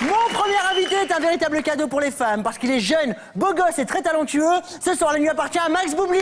Mon premier invité est un véritable cadeau pour les femmes parce qu'il est jeune, beau gosse et très talentueux. Ce soir, la nuit appartient à Max Boublil.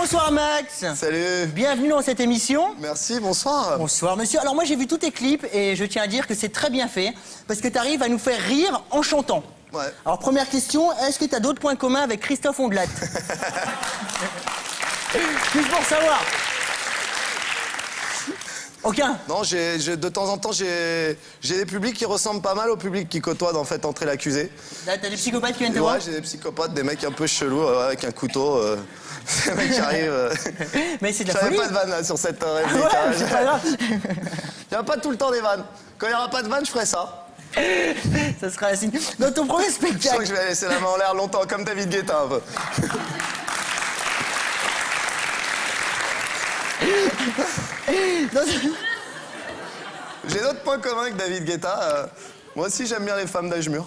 Bonsoir Max. Salut. Bienvenue dans cette émission. Merci, bonsoir. Bonsoir monsieur. Alors moi j'ai vu tous tes clips et je tiens à dire que c'est très bien fait parce que tu arrives à nous faire rire en chantant. Ouais. Alors première question, est-ce que tu as d'autres points communs avec Christophe Ondelat Juste pour savoir. Aucun Non, j'ai, de temps en temps, j'ai, des publics qui ressemblent pas mal au public qui côtoie en fait entrer l'accusé. T'as des psychopathes qui viennent te voir Ouais, j'ai des psychopathes, des mecs un peu chelous euh, avec un couteau. Euh, des mecs qui arrivent. euh. Mais c'est de la J'avais folie. pas de vanne là sur cette euh, réplique. Ouais, hein. c'est pas grave. Il y a pas tout le temps des vannes. Quand il y aura pas de vanne, je ferai ça. Ça sera un signe. Dans ton premier Je sens que spectacle, je vais laisser la main en l'air longtemps, comme David Guetta un peu. J'ai d'autres points communs avec David Guetta. euh, moi aussi, j'aime bien les femmes d'âge mûr.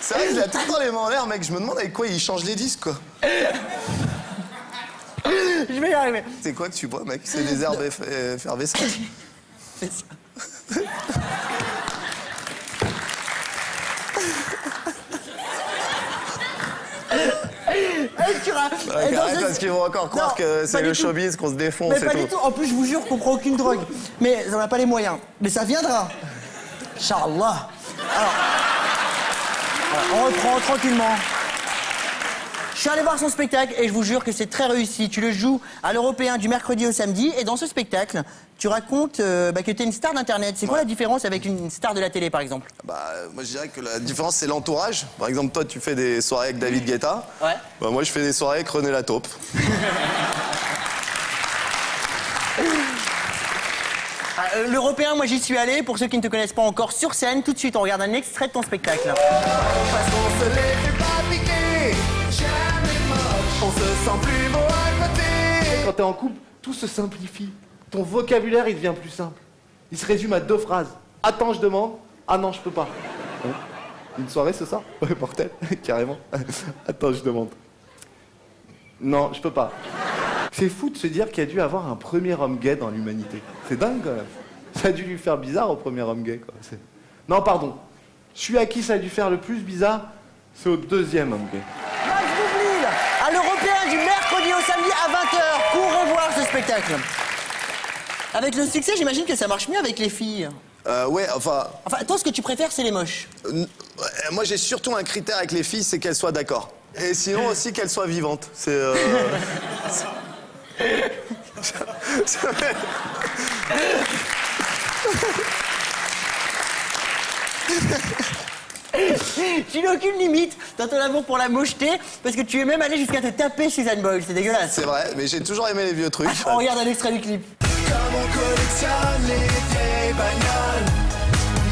C'est vrai qu'il a tout le temps les mains en l'air, mec. Je me demande avec quoi il change les disques, quoi. je vais y arriver. C'est quoi que tu bois, mec? C'est des herbes eff- effervescentes. Fais ça. tu arrête, parce qu'ils vont encore croire Non, que c'est le showbiz, qu'on se défonce Mais pas tout. du tout. En plus, je vous jure qu'on prend aucune drogue. Mais on n'a pas les moyens. Mais ça viendra. Inch'Allah. Alors, alors, on reprend tranquillement. Je suis allé voir son spectacle et je vous jure que c'est très réussi. Tu le joues à l'Européen du mercredi au samedi et dans ce spectacle, tu racontes euh, bah, que tu es une star d'Internet. C'est quoi la différence avec une star de la télé, par exemple? Bah, moi, je dirais que la différence, c'est l'entourage. Par exemple, toi, tu fais des soirées avec David Guetta. Ouais. Bah, moi, je fais des soirées avec René Lataupe. Ah, euh, L'Européen, moi j'y suis allé. Pour ceux qui ne te connaissent pas encore, sur scène, tout de suite, on regarde un extrait de ton spectacle. Plus beau à côté. Quand t'es en couple, tout se simplifie. Ton vocabulaire, il devient plus simple. Il se résume à deux phrases. Attends, je demande. Ah non, je peux pas. Hein Une soirée ce soir Ouais, mortel, carrément. Attends, je demande. Non, je peux pas. C'est fou de se dire qu'il y a dû avoir un premier homme gay dans l'humanité. C'est dingue quand même. Ça a dû lui faire bizarre au premier homme gay, quoi. C'est- Non, pardon. Celui à qui ça a dû faire le plus bizarre, c'est au deuxième homme gay. Max Boublil, à l'Européen du mercredi au samedi à 20h. Pour revoir ce spectacle. Avec le succès, j'imagine que ça marche mieux avec les filles. Euh, ouais, enfin, Enfin, toi, ce que tu préfères, c'est les moches. euh, moi, j'ai surtout un critère avec les filles, c'est qu'elles soient d'accord. Et sinon aussi qu'elles soient vivantes. C'est. euh, Tu n'as aucune limite dans ton amour pour la mocheté, parce que tu es même allé jusqu'à te taper Suzanne Boyle. C'est dégueulasse. C'est vrai, mais j'ai toujours aimé les vieux trucs. On regarde un extrait du clip. Comme on collectionne les vieilles bagnoles,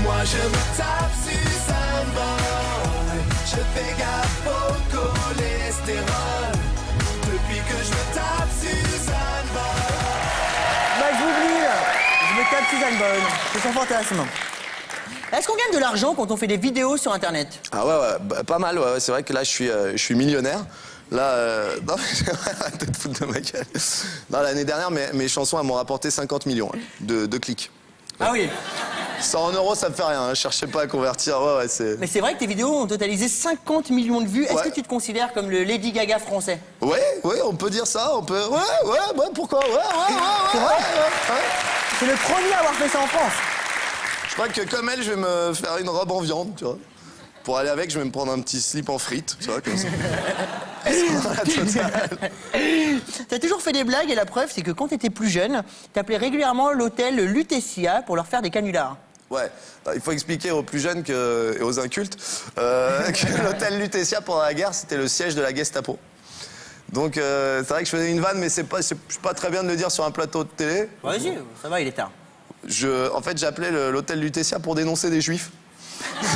moi je me tape Suzanne Boy. Je fais gaffe au cholestérol, depuis que je me tape Suzanne Boy. Max Boublil, je me tape Suzanne Boyle. C'est son fantasme. Est-ce qu'on gagne de l'argent quand on fait des vidéos sur Internet Ah ouais, ouais, bah, pas mal, ouais, ouais. c'est vrai que là je suis, euh, je suis millionnaire. Là, euh, non, arrête de foutre de ma gueule. L'année dernière, mes, mes chansons elles m'ont rapporté 50 millions hein, de, de clics. Ah oui. 100 en euros, ça me fait rien, hein, cherchez pas à convertir, ouais, ouais, c'est... Mais c'est vrai que tes vidéos ont totalisé 50 millions de vues. Est-ce Ouais. que tu te considères comme le Lady Gaga français Ouais, ouais, on peut dire ça, on peut... Ouais, ouais, ouais, pourquoi Ouais, ouais, ouais, ouais, C'est ouais, ouais, ouais. C'est le premier à avoir fait ça en France. Je crois que comme elle, je vais me faire une robe en viande, tu vois. Pour aller avec, je vais me prendre un petit slip en frites, tu vois, comme ça. T'as toujours fait des blagues et la preuve, c'est que quand t'étais plus jeune, t'appelais régulièrement l'hôtel Lutetia pour leur faire des canulars. Ouais, Alors, il faut expliquer aux plus jeunes que, et aux incultes euh, que l'hôtel Lutetia pendant la guerre, c'était le siège de la Gestapo. Donc euh, c'est vrai que je faisais une vanne, mais c'est pas, pas très bien de le dire sur un plateau de télé. Vas-y, ça va, il est tard. Je, en fait, j'appelais l'hôtel Lutetia pour dénoncer des juifs.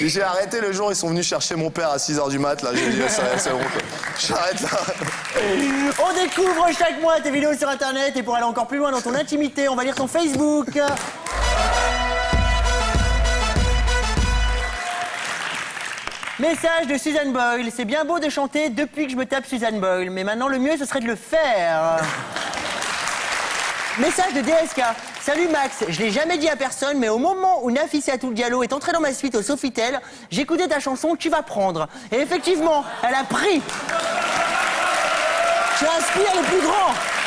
Et j'ai- arrêté le jour ils sont venus chercher mon père à 6h du mat, là. J'ai dit, c'est bon. J'arrête là. On découvre chaque mois tes vidéos sur internet et pour aller encore plus loin dans ton intimité, on va lire ton Facebook. Message de Suzanne Boyle. C'est bien beau de chanter depuis que je me tape Suzanne Boyle, mais maintenant le mieux ce serait de le faire. Message de DSK. Salut Max, je l'ai jamais dit à personne, mais au moment où Nafissatou Diallo est entrée dans ma suite au Sofitel, j'écoutais ta chanson Tu vas prendre. Et effectivement, elle a pris. Tu inspires les plus grands.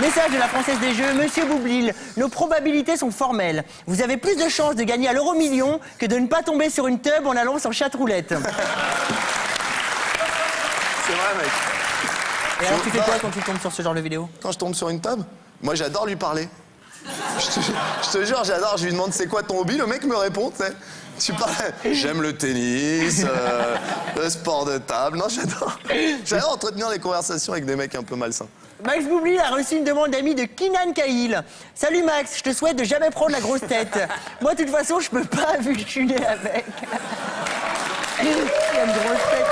Message de la Française des Jeux, Monsieur Boublil, nos probabilités sont formelles. Vous avez plus de chances de gagner à l'euro million que de ne pas tomber sur une tub en allant sur chatroulette. C'est vrai, mec. Et alors tu fais quoi quand tu tombes sur ce genre de vidéo Quand je tombe sur une table, moi j'adore lui parler. Je te, je te jure, j'adore. Je lui demande c'est quoi ton hobby, le mec me répond, tu sais. Tu parles. J'aime le tennis, euh, le sport de table. Non, j'adore. J'adore entretenir des conversations avec des mecs un peu malsains. Max Boublil a reçu une demande d'amis de Kinan Kail. Salut Max, je te souhaite de jamais prendre la grosse tête. Moi, de toute façon, je peux pas vu que je suis né avec. Il y a une grosse tête.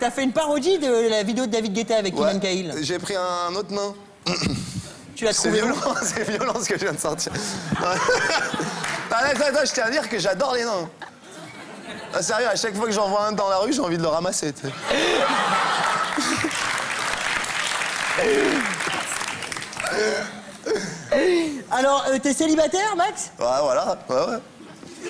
T'as fait une parodie de la vidéo de David Guetta avec Kinan Kail. J'ai pris un autre nain. Tu l'as C'est trouvé où violent, c'est violent ce que je viens de sortir. Ah, attends, attends, je tiens à dire que j'adore les nains. Ah, sérieux, à chaque fois que j'en vois un dans la rue, j'ai envie de le ramasser. Alors, euh, t'es célibataire, Max? Ouais, voilà, ouais, ouais.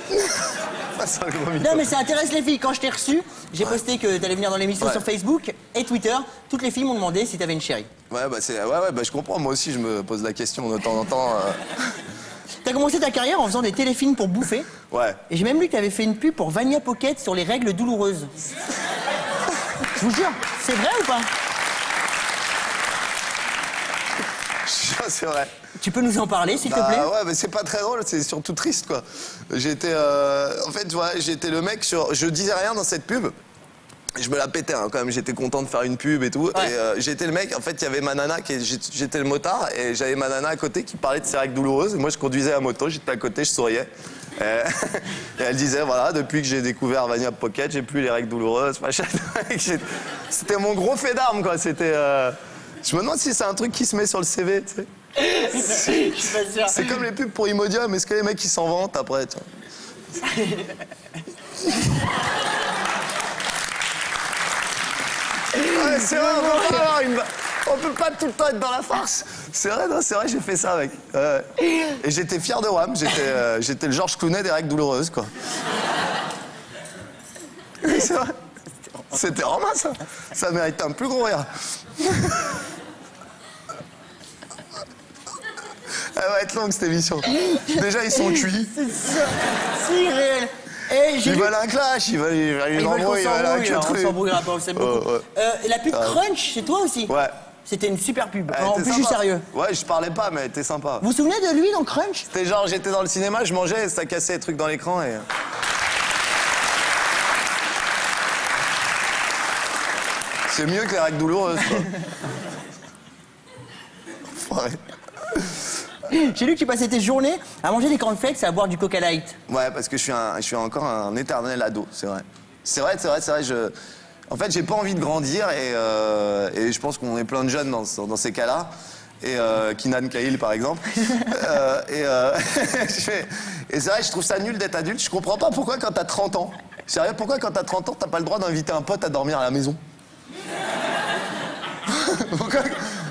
C'est un gros mytho. Non, mais ça intéresse les filles. Quand je t'ai reçu, j'ai posté que t'allais venir dans l'émission Ouais. sur Facebook et Twitter. Toutes les filles m'ont demandé si t'avais une chérie. Ouais, bah, c'est, ouais, ouais, bah, je comprends. Moi aussi, je me pose la question de temps en temps. euh, T'as commencé ta carrière en faisant des téléfilms pour bouffer. Ouais. Et j'ai même lu que t'avais fait une pub pour Vania Pocket sur les règles douloureuses. Je vous jure, c'est vrai ou pas? C'est vrai. Tu peux nous en parler, s'il te Bah plaît? ouais, mais c'est pas très drôle, c'est surtout triste, quoi. J'étais, euh, en fait, tu vois, j'étais le mec sur, je disais rien dans cette pub. Je me la pétais hein, quand même, j'étais content de faire une pub et tout. Ouais. Et euh, j'étais le mec, en fait, il y avait ma nana, qui j'étais- le motard, et j'avais ma nana à côté qui parlait de ses règles douloureuses. Et moi, je conduisais la moto, j'étais à côté, je souriais. Et, et elle disait, voilà, depuis que j'ai découvert Vania Pocket, j'ai plus les règles douloureuses. machin. C'était mon gros fait d'armes, quoi. C'était. euh, Je me demande si c'est un truc qui se met sur le CV, tu sais. C'est comme les pubs pour Imodium, est-ce que les mecs ils s'en vantent après tiens C'est vrai, on peut, pas avoir une- on peut pas tout le temps être dans la farce. C'est vrai, c'est vrai, j'ai fait ça. Ouais. Et j'étais fier de WAM, j'étais euh, le Georges Clooney des règles douloureuses, quoi. Oui, c'est vrai. C'était vraiment ça. Ça mérite un plus gros rire. Elle va être longue cette émission. Déjà, ils sont cuits. Si, réel. Et j'ai Ils veulent un clash, ils veulent, ils veulent Ils une veulent qu'on s'embrouille, on s'embrouillera pas, beaucoup. Euh, la pub Ouais. Crunch, c'est toi aussi Ouais. C'était une super pub. Elle en plus, je suis sérieux. Ouais, je parlais pas, mais elle était sympa. Vous vous souvenez de lui dans Crunch? C'était genre, j'étais dans le cinéma, je mangeais, ça cassait des trucs dans l'écran et. C'est mieux que les règles douloureuses, quoi. J'ai lu que tu passais tes journées à manger des cornflakes et à boire du Coca Light. Ouais, parce que je suis, un, je suis encore un éternel ado, c'est vrai. C'est vrai, c'est vrai, c'est vrai. Je... En fait, j'ai pas envie de grandir et, euh, et je pense qu'on est plein de jeunes dans, ce- dans ces cas-là. Et euh, Kinan Kail, par exemple. Euh, et je fais- et c'est vrai, je trouve ça nul d'être adulte. Je comprends pas pourquoi, quand t'as 30 ans, sérieux, pourquoi, quand t'as 30 ans, t'as pas le droit d'inviter un pote à dormir à la maison? Pourquoi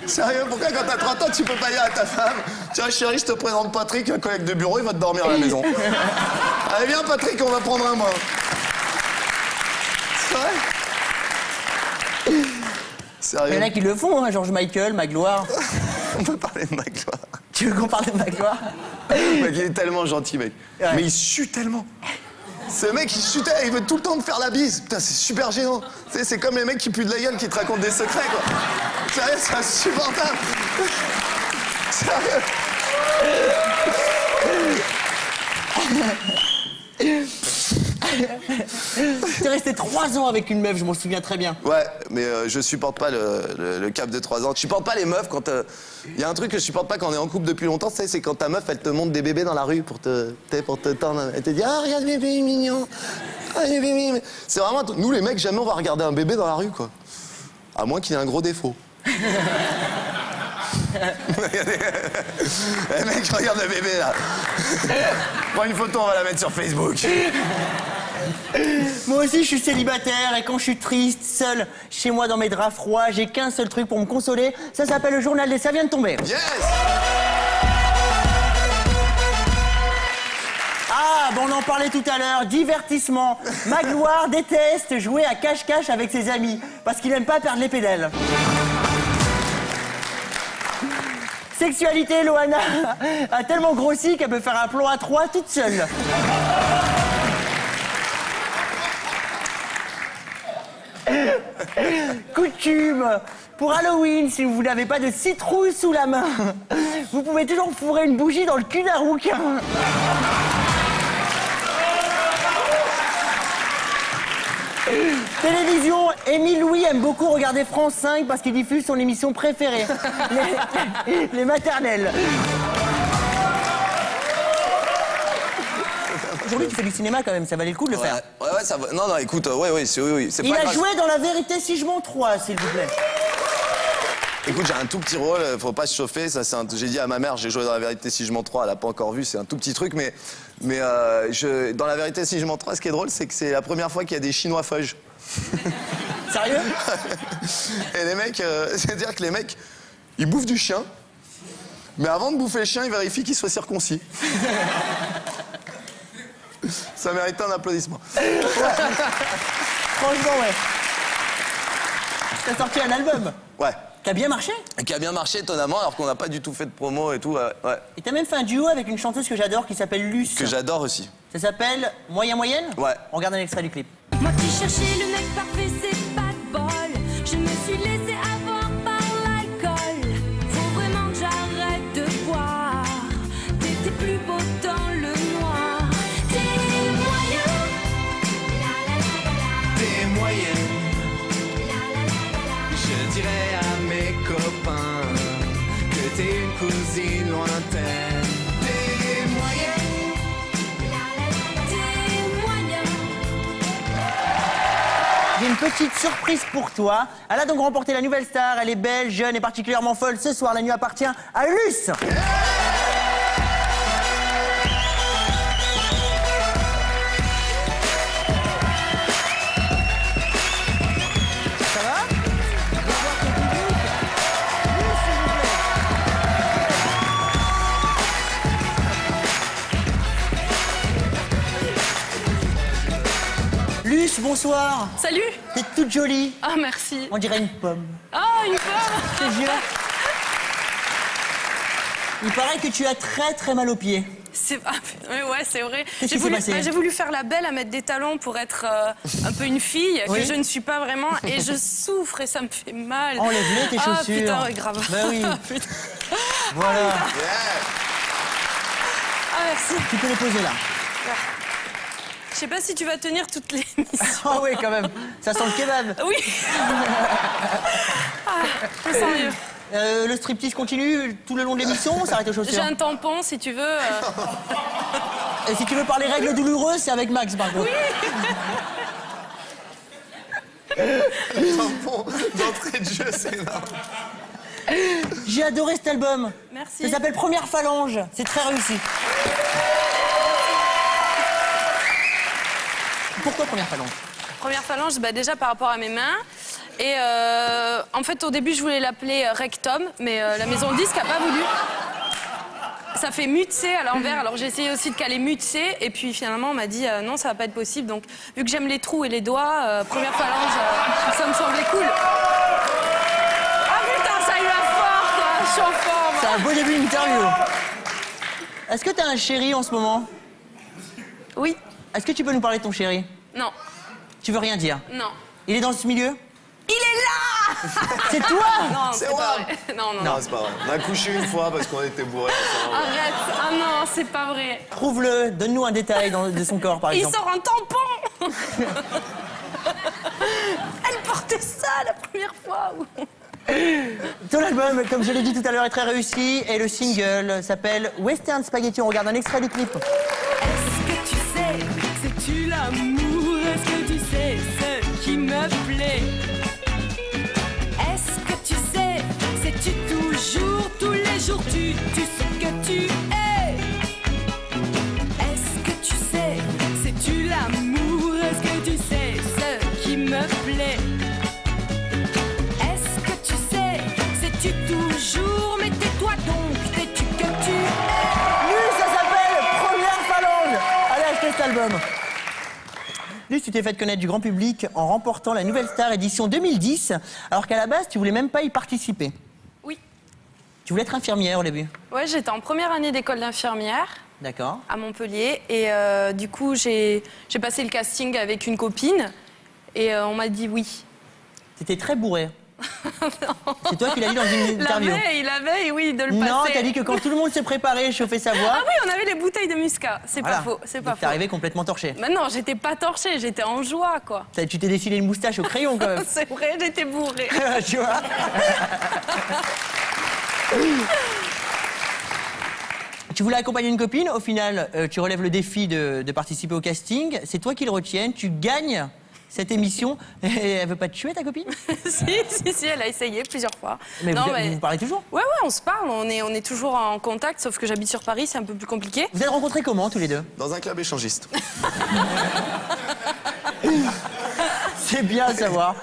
Sérieux, pourquoi quand t'as 30 ans, tu peux pas dire à ta femme Tiens, chérie, je te présente Patrick, un collègue de bureau, il va te dormir à la maison. Allez, viens, Patrick, on va prendre un bain. C'est vrai Il y Sérieux en a qui le font, hein, George Michael, Magloire. On peut parler de Magloire. tu veux qu'on parle de Magloire? Mec, il est tellement gentil, mec. Ouais. Mais il sue tellement. Ce mec, il chutait, il veut tout le temps te faire la bise. Putain, c'est super gênant. C'est comme les mecs qui puent de la gueule, qui te racontent des secrets, quoi. Sérieux, c'est insupportable. Sérieux. T'es resté trois ans avec une meuf, je m'en souviens très bien. Ouais, mais euh, je supporte pas le, le- le cap de 3 ans. Je supporte pas les meufs quand. Il y a un truc que je supporte pas quand on est en couple depuis longtemps, tu sais, c'est quand ta meuf, elle te montre des bébés dans la rue pour te, pour te tendre. Elle te dit Ah, regarde bébé, il est mignon. Ah, bébé, mignon. C'est vraiment. Nous, les mecs, jamais on va regarder un bébé dans la rue, quoi. À moins qu'il ait un gros défaut. Eh mec, regarde le bébé là. Prends une photo, on va la mettre sur Facebook. Moi aussi, je suis célibataire et quand je suis triste, seul, chez moi dans mes draps froids, j'ai qu'un seul truc pour me consoler. Ça s'appelle le journal des Ça vient de tomber. Yes Ah, bon, on en parlait tout à l'heure, divertissement. Magloire déteste jouer à cache-cache avec ses amis parce qu'il aime pas perdre les pédales. Sexualité, Loana a tellement grossi qu'elle peut faire un plan à trois toute seule. Coutume Pour Halloween, si vous n'avez pas de citrouille sous la main, vous pouvez toujours fourrer une bougie dans le cul d'un rouquin. Télévision, Émile Louis aime beaucoup regarder France 5 parce qu'il diffuse son émission préférée, les, les maternelles. Aujourd'hui, tu fais du cinéma quand même, ça valait le coup de le faire. ouais, ouais, ça va. Non, non, écoute, euh, ouais, ouais, c'est oui, oui. Il pas a grave. joué dans La Vérité si je m'en 3, s'il vous plaît. Écoute, j'ai un tout petit rôle, faut pas se chauffer. Ça, c'est un- J'ai dit à ma mère, j'ai joué dans la vérité si je m'en 3, elle a pas encore vu, c'est un tout petit truc, mais, mais euh, je, dans la vérité si je m'en 3, ce qui est drôle, c'est que c'est la première fois qu'il y a des Chinois fudge. Sérieux? Et les mecs, euh, c'est-à-dire que les mecs, ils bouffent du chien, mais avant de bouffer le chien, ils vérifient qu'il soit circoncis. Ça mérite un applaudissement. Franchement, ouais. T'as sorti un album Ouais. qui a bien marché. Et qui a bien marché étonnamment, alors qu'on n'a pas du tout fait de promo et tout. ouais, ouais. Et t'as même fait un duo avec une chanteuse que j'adore qui s'appelle Luce. Que j'adore aussi. Ça s'appelle Moyen Moyenne Ouais. On regarde un extrait du clip. Moi qui cherchais le mec parfait, c'est pas de bol. Des moyennes. Je dirais à mes copains que t'es une cousine lointaine. T'es. J'ai une petite surprise pour toi. Elle a donc remporté la nouvelle star. Elle est belle, jeune et particulièrement folle. Ce soir, la nuit appartient à Luce. Bonsoir. Salut T'es toute jolie. Ah, merci. On dirait une pomme. Ah, une pomme Je jure. Il paraît que tu as très très mal aux pieds. C'est ah, ouais, c'est vrai. J'ai voulu, bah, j'ai voulu faire la belle à mettre des talons pour être euh, un peu une fille, Oui. que je ne suis pas vraiment, et je souffre et ça me fait mal. Enlève-les, tes Ah chaussures. putain, ouais, grave. Bah oui. Ah, putain. Voilà. Ah, merci. Tu peux les poser là. Je sais pas si tu vas tenir toute l'émission. Ah oui, quand même. Ça sent le kebab. Oui ah, Je sens mieux. Euh, le striptease continue tout le long de l'émission, on s'arrête aux J'ai chaussures. un tampon, si tu veux. euh, Et si tu veux parler règles douloureuses, c'est avec Max par contre. Tampon d'entrée de jeu, c'est énorme. J'ai adoré cet album. Merci. Ça s'appelle Première Phalange. C'est très réussi. Pourquoi Première Phalange Première phalange, bah, déjà par rapport à mes mains. Et euh, en fait, au début, je voulais l'appeler euh, Rectum, mais euh, la maison de disque n'a pas voulu. Ça fait Mutse à l'envers, alors j'ai essayé aussi de caler Mutse, et puis finalement, on m'a dit euh, non, ça va pas être possible. Donc, vu que j'aime les trous et les doigts, euh, première phalange, euh, ça me semblait cool. Ah putain, ça a eu la force, quoi. je suis en forme. C'est un beau début d'interview. Est-ce que t'as un chéri en ce moment? Oui, Est-ce que tu peux nous parler de ton chéri? Non, Tu veux rien dire non. Il est dans ce milieu Il est là C'est toi Non, c'est moi. pas vrai. Non, non, Non, non. c'est pas vrai. On a couché une fois parce qu'on était bourrés. Arrête. Ah non, c'est pas vrai. Trouve-le, donne-nous un détail dans- de son corps par Il exemple. sort un tampon Elle portait ça la première fois. Ton album, comme je l'ai dit tout à l'heure, est très réussi et le single s'appelle Western Spaghetti. On regarde un extrait du clip. Est-ce que tu sais, sais-tu l'amour qui me plaît. Est-ce que tu sais, sais-tu toujours, tous les jours, tu, tu sais que tu es tu t'es fait connaître du grand public en remportant la Nouvelle Star édition 2010, alors qu'à la base, tu voulais même pas y participer. Oui. Tu voulais être infirmière au début. Ouais, j'étais en première année d'école d'infirmière D'accord. à Montpellier et euh, du coup j'ai passé le casting avec une copine et euh, on m'a dit oui. T'étais très bourré. C'est toi qui l'as dit dans une La interview. veille, la veille, oui, de le Non, passer. t'as dit que quand tout le monde se préparait, chauffait sa voix. Ah oui, on avait les bouteilles de muscat. C'est voilà. pas faux, c'est pas Donc T'es faux. arrivé complètement torché. Mais non, j'étais pas torchée, j'étais en joie, quoi. Tu t'es dessiné une moustache au crayon quand même. C'est vrai, j'étais bourrée. tu vois Tu voulais accompagner une copine, au final, euh, tu relèves le défi de, de participer au casting. C'est toi qui le retiens, tu gagnes cette émission. Elle veut pas te tuer, ta copine si, si, si, elle a essayé plusieurs fois. Mais, non, vous, mais... vous parlez toujours Ouais, ouais, on se parle, on est, on est toujours en contact, sauf que j'habite sur Paris, c'est un peu plus compliqué. Vous êtes rencontrés comment, tous les deux Dans un club échangiste. C'est bien à savoir.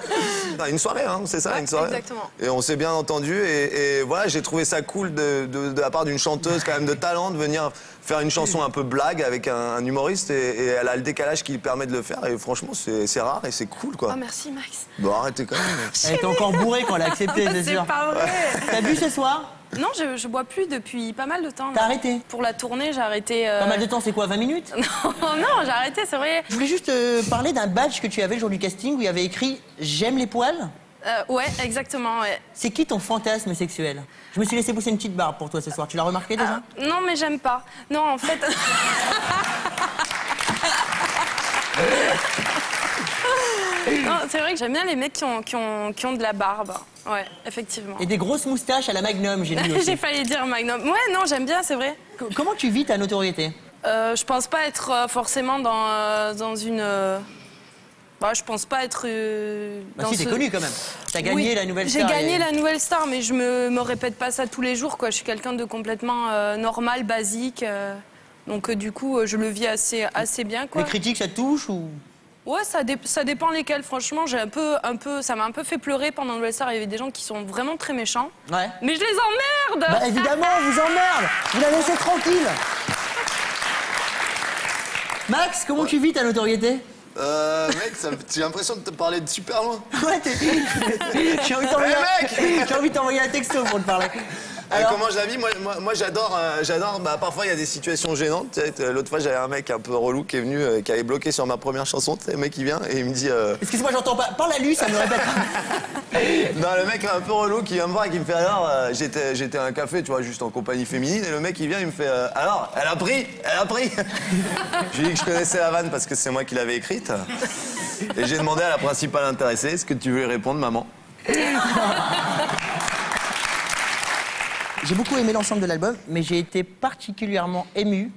Ah, Une soirée, hein, c'est ça, Ouais, une soirée. exactement. Et on s'est bien entendu et, et voilà, j'ai trouvé ça cool de, de- de la part d'une chanteuse quand même de talent de venir faire une chanson un peu blague avec un, un humoriste et, et elle a le décalage qui permet de le faire et franchement c'est c'est rare et c'est cool quoi. Oh, merci, Max. Bon arrêtez quand même. Elle était encore bourrée quand elle a accepté, c'est C'est sûr. pas vrai. T'as bu ce soir? Non, je, je bois plus depuis pas mal de temps. T'as arrêté Pour la tournée, j'ai arrêté. euh, Pas mal de temps, c'est quoi 20 minutes Non, non, j'ai arrêté, c'est vrai. Je voulais juste euh, parler d'un badge que tu avais le jour du casting où il y avait écrit J'aime les poils. Euh, ouais, exactement, ouais. C'est qui ton fantasme sexuel? Je me suis laissé pousser une petite barbe pour toi ce soir. Tu l'as remarqué déjà? Non, mais j'aime pas. Non, en fait. c'est vrai que j'aime bien les mecs qui ont, qui ont, qui ont de la barbe. Ouais, effectivement. Et des grosses moustaches à la Magnum, j'ai lu aussi. J'ai failli dire Magnum. Ouais, non, j'aime bien, c'est vrai. Co- Comment tu vis ta notoriété? Euh, je pense pas être euh, forcément dans, euh, dans une. euh, Bah, je pense pas être. euh, Bah dans si, t'es connu quand même. T'as gagné Oui, la nouvelle J'ai star. gagné et- la nouvelle star, mais je me, me répète pas ça tous les jours. Quoi. Je suis quelqu'un de complètement euh, normal, basique. euh, donc du coup, je le vis assez, assez bien. Quoi. Les critiques, ça te touche ou? Ouais, ça, dé- ça dépend lesquels. Franchement, j'ai un peu, un peu, ça m'a un peu fait pleurer pendant nouvelle star. Il y avait des gens qui sont vraiment très méchants. Ouais. Mais je les emmerde Bah évidemment, vous emmerde Vous la laissez tranquille Max, comment tu vis ta notoriété? Euh, mec, ça me- j'ai l'impression de te parler de super loin. Ouais, t'es... J'ai envie de t'envoyer Eh, un... J'ai envie de t'envoyer un texto pour te parler. Alors, comment je la vis Moi, moi, moi, j'adore, euh, j'adore. Bah, parfois, il y a des situations gênantes. L'autre fois, j'avais un mec un peu relou qui est venu, euh, qui avait bloqué sur ma première chanson. Le mec, il vient et il me dit. euh, excuse-moi, j'entends pas. Parle à lui, ça me répète. Non, le mec un peu relou qui vient me voir et qui me fait alors, euh, j'étais, j'étais à un café, tu vois, juste en compagnie féminine, et le mec il vient, il me fait alors, elle a pris, elle a pris. je lui ai dit que je connaissais la vanne parce que c'est moi qui l'avais écrite. Et j'ai demandé à la principale intéressée, est-ce que tu veux répondre, maman? J'ai beaucoup aimé l'ensemble de l'album, mais j'ai été particulièrement ému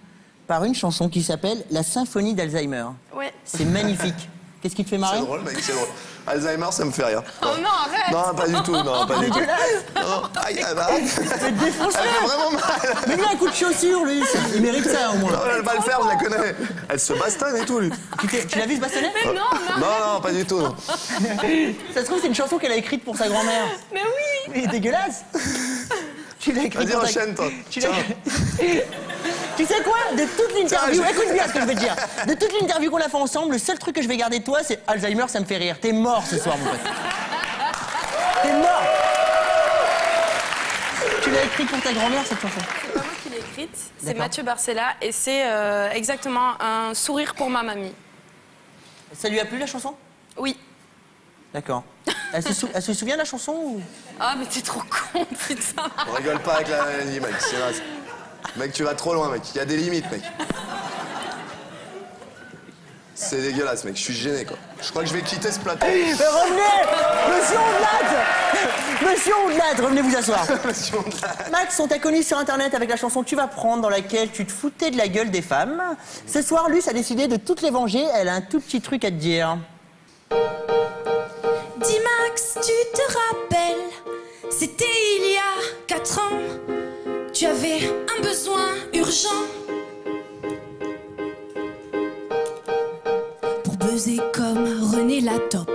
par une chanson qui s'appelle La symphonie d'Alzheimer. Ouais. C'est magnifique. Qu'est-ce qui te fait marrer? C'est drôle, mec, c'est drôle. Alzheimer, ça me fait rire. Oh non, arrête Non, pas du tout, non, pas du tout. Non, aïe, aïe, aïe. Ça te défonce Elle fait vraiment mal. Mais lui, un coup de chaussure, lui. Il mérite ça, au moins. Non, elle va le faire, je la connais. Elle se bastonne et tout, lui. Tu, tu l'as vu se bastonner? Mais non, non, Non, non, pas du tout. non. Ça se trouve, c'est une chanson qu'elle a écrite pour sa grand-mère. mais oui Mais dégueulasse Tu l'as écrite Vas-y, pour ta- enchaîne, toi. Tu l'as-. Tu sais quoi? De toute l'interview, écoute bien ce que je vais te dire. De toute l'interview qu'on a fait ensemble, le seul truc que je vais garder de toi, c'est Alzheimer, ça me fait rire. T'es mort ce soir, mon pote. T'es mort Tu l'as écrite pour ta grand-mère, cette chanson? C'est pas moi qui l'ai écrite, c'est. Mathieu Barcella et c'est euh, exactement un sourire pour ma mamie. Ça lui a plu, la chanson? Oui. D'accord. Elle, se sou- elle se souvient de la chanson ou... Ah, mais t'es trop con, putain. On rigole pas avec la maladie, mec. c'est naze. Mec, tu vas trop loin, mec. Il y a des limites, mec. C'est dégueulasse, mec. Je suis gêné, quoi. Je crois que je vais quitter ce plateau. Mais revenez Monsieur Ondelat Monsieur Ondelat, revenez vous asseoir. Monsieur Ondelat. Max, on t'a connu sur internet avec la chanson Tu vas prendre dans laquelle tu te foutais de la gueule des femmes. Ce soir, Luce a décidé de toutes les venger. Elle a un tout petit truc à te dire. Dis Max, tu te rappelles, c'était il y a 4 ans. Tu avais un besoin urgent. Pour buzzer comme René Latop.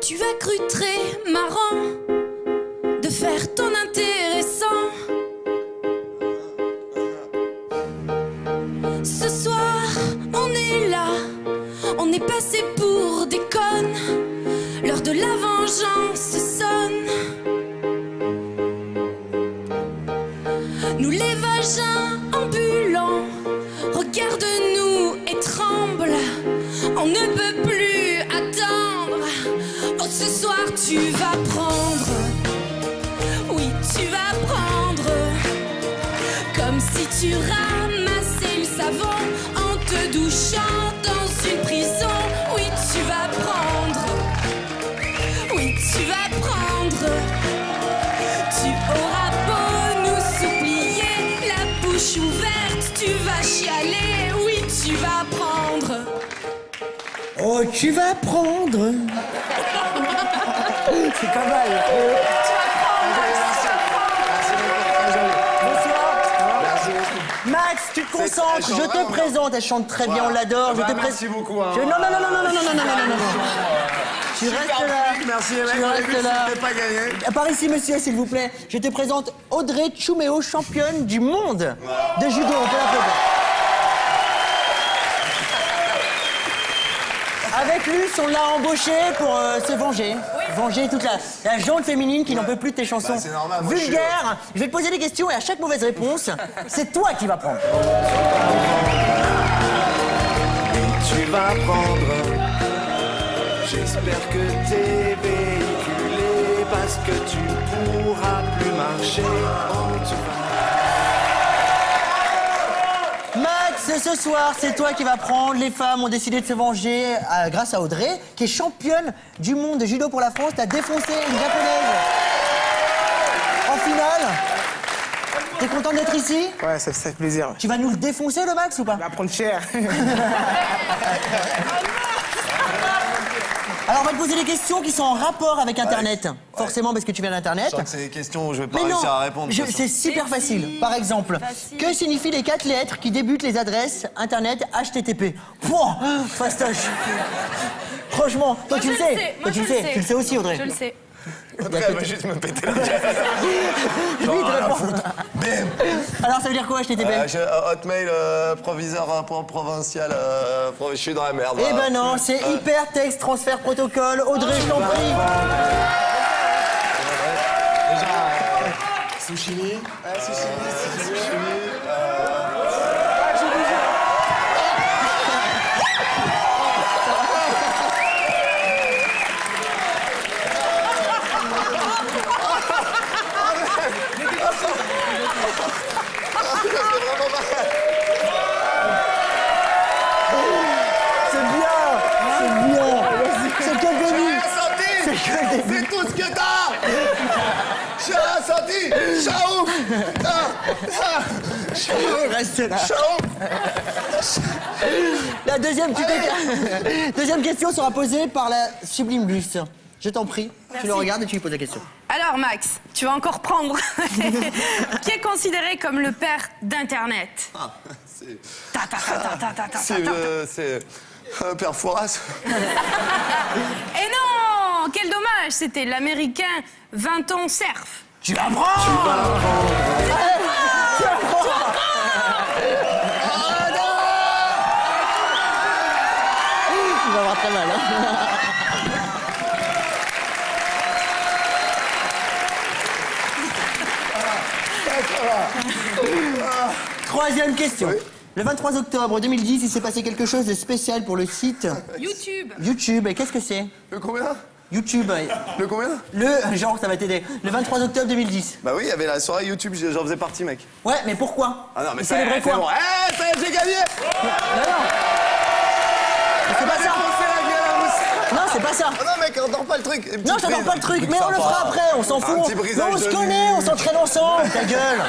Tu as cru très marrant de faire ton intéressant. Ce soir, on est là, on est passé pour des connes. De la vengeance sonne. Nous les vagins ambulants, regarde-nous et tremble. On ne peut plus attendre. Oh, ce soir tu vas prendre. Oui, tu vas prendre. Comme si tu ramassais le savon en te douchant Oh, tu vas prendre C'est pas mal. Max, tu te concentres, je te présente, elle chante très bien, on l'adore. je Bah, te merci beaucoup, hein. Non, non, non, non, non, non, non, non, non, non, non, non. Tu restes là. Merci, Tu restes là. pas gagné. Par ici, monsieur, s'il vous plaît. Je te présente Audrey Chouméo, championne du monde de judo. On peut l'applaudir. Luce, on l'a embauché pour euh, se venger. Venger toute la, la jante féminine qui n'en peut plus de tes chansons Bah, c'est normal, moi, je vulgaires. Vais te poser des questions et à chaque mauvaise réponse, c'est toi qui vas prendre. tu vas prendre. J'espère que t'es véhiculé parce que tu pourras plus marcher. Oh, tu vas- Max, ce soir, c'est toi qui vas prendre. Les femmes ont décidé de se venger euh, grâce à Audrey, qui est championne du monde de judo pour la France. T'as défoncé une japonaise en finale. T'es content d'être ici? Ouais, ça, fait plaisir. Tu vas nous le défoncer, le Max, ou pas? Va prendre cher. Alors, on va te poser des questions qui sont en rapport avec Internet. Forcément, parce que tu viens d'Internet. Je sens que c'est des questions où je vais pas Mais non, réussir à répondre. c'est super facile. Par exemple, Facile. que signifient les quatre lettres qui débutent les adresses Internet HTTP Pouah, fastoche. Franchement, toi Moi, tu le sais. Toi Moi, tu je le sais. Tu le sais aussi, Audrey. Je le sais. Audrey, elle va juste me péter la gueule. Alors, ça veut dire quoi, HTTP Euh, j'ai, euh, Hotmail, euh, proviseur euh, pro- provincial, euh, pro- je suis dans la merde. Eh ben non, c'est Euh, hyper texte transfert protocole. Audrey, je t'en prie. Sushimi. Euh, sushimi, sushimi. C'est bien, c'est bien. C'est que le début. Rien senti C'est que le début. C'est tout ce que t'as J'ai rien senti Ciao Ciao Reste là. La deuxième, tu t'es- deuxième question sera posée par la sublime Luce. Je t'en prie, tu le regardes et tu lui poses la question. Alors Max, tu vas encore prendre. qui est considéré comme le père d'Internet Ah, C'est... Ta, ta, ta, ta, ta, ta, ta, C'est... euh, euh, Père Fouras Et non Quel dommage C'était l'américain Vinton Cerf. Tu vas prendre Tu vas prendre Tu vas prendre Il va avoir très mal. Hein Troisième question. Le 23 octobre 2010, il s'est passé quelque chose de spécial pour le site YouTube. YouTube. Et qu'est-ce que c'est? Le combien? YouTube. Le combien? Le genre, ça va t'aider. Le 23 octobre 2010. Bah oui, il y avait la soirée YouTube, j'en faisais partie, mec. Ouais, mais pourquoi? Ah non, mais c'est quoi? bon. Eh, ça y est, j'ai gagné Non, non. C'est pas ça. Défoncer la gueule à Mousse. Non, c'est pas ça. Oh non, mec, on dort pas le truc. Non, je pas le truc, mais on le fera après, on s'en fout. on se connaît, on s'entraîne ensemble, ta gueule.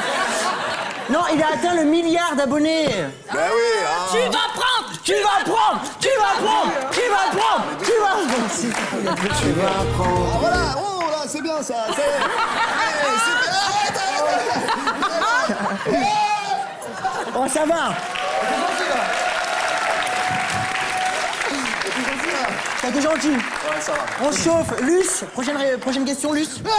Non, il a atteint le milliard d'abonnés. Bah oui, hein. Tu vas prendre Tu vas prendre, tu vas prendre, tu vas prendre, tu vas prendre. Tu vas prendre. Ah, voilà, oh là, c'est bien ça. C'est. Arrête, arrête. Oh, ça va. T'as été gentil. Ouais, ça va. On chauffe. Luce, prochaine, question, Luce.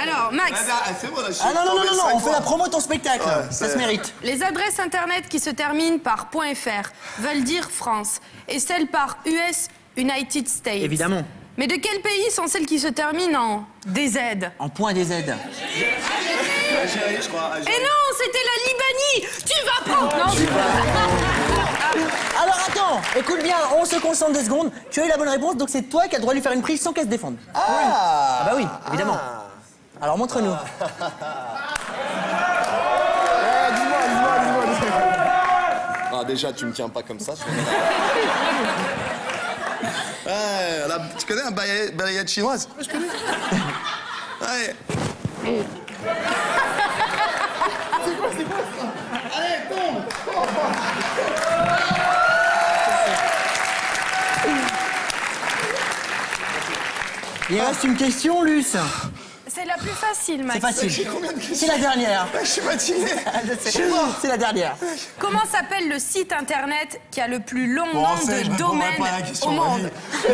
Alors, Max, Ah, suis Ah non, non, non, non, on fait la promo de ton spectacle. Ouais, ça se mérite. les adresses internet qui se terminent par .fr veulent dire France et celles par US, United States. Évidemment. Mais de quel pays sont celles qui se terminent en DZ En point. Algérie, je crois. Et Algérie. non, c'était la Libanie Tu vas prendre Non, Alors attends, écoute bien, on se concentre deux secondes. Tu as eu la bonne réponse, donc c'est toi qui as le droit de lui faire une prise sans qu'elle se défende. Ah, Ah bah oui, évidemment. Alors montre-nous. Ah, déjà, tu me tiens pas comme ça. Ouais, la- tu connais un balayette, balayette chinoise? Je connais. Ouais. Il reste une question, Luce. c'est la plus facile, Max. C'est facile. J'ai combien de questions C'est la dernière. Je suis fatigué. Je sais. C'est la dernière. Comment s'appelle le site internet qui a le plus long Bon, nombre de domaines pas à la question, au monde.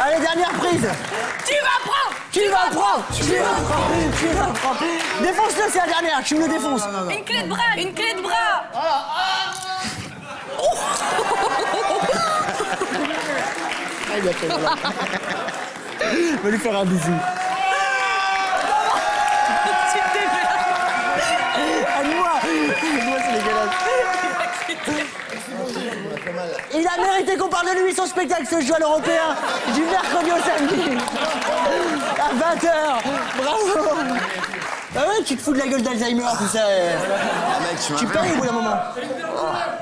Allez, dernière prise. Tu vas prendre Tu vas prendre Tu vas prendre Tu vas prendre Défonce-le, c'est la dernière. Tu me le défonces. Une clé de bras Une clé de bras Je vais lui faire un bisou. Aide-moi Aide-moi, c'est dégueulasse. Il a mérité qu'on parle de lui, son spectacle se joue à l'européen du mercredi au samedi à 20h. Bravo Ah ouais, tu te fous de la gueule d'Alzheimer, tout ça. euh. Ah, mec, tu m'as Tu fait- payes au bout d'un moment.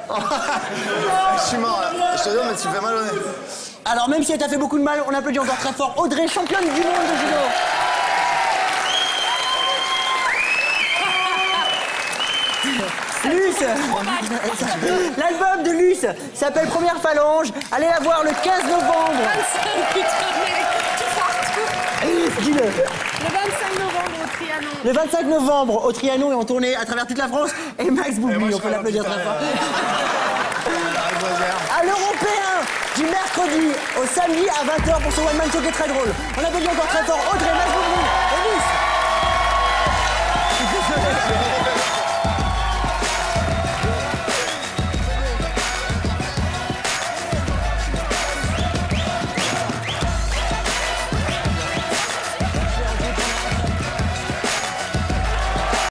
Je suis mort là. Je te jure, mais tu me fais mal au nez. Alors même si elle t'a fait beaucoup de mal, on applaudit encore très fort Audrey, championne du monde de judo. Luce L'album de Luce s'appelle Première Phalange. Allez la voir le 15 novembre. Dis-le. Le 25 novembre au Trianon. Le 25 novembre au Trianon et en tournée à travers toute la France. Et Max Boublil, on peut l'applaudir très fort. À du mercredi au samedi à 20h pour ce one man show qui est très drôle. On applaudit encore très fort Audrey,